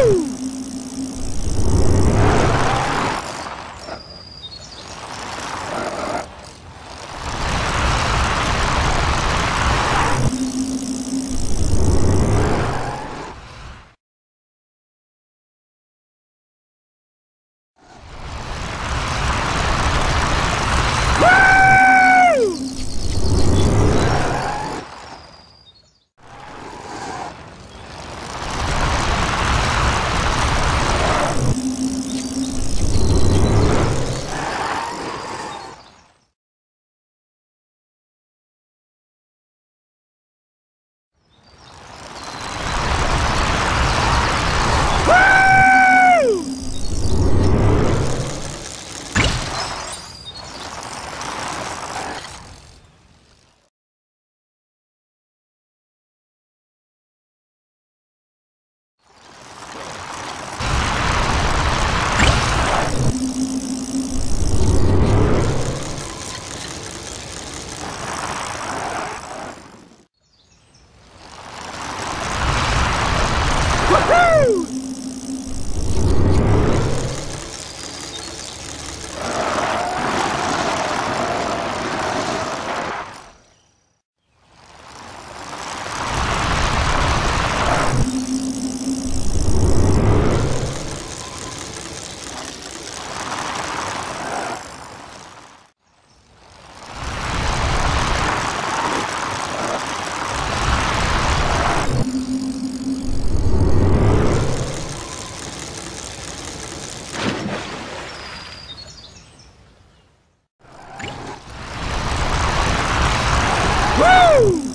Woo! Woohoo! Woo!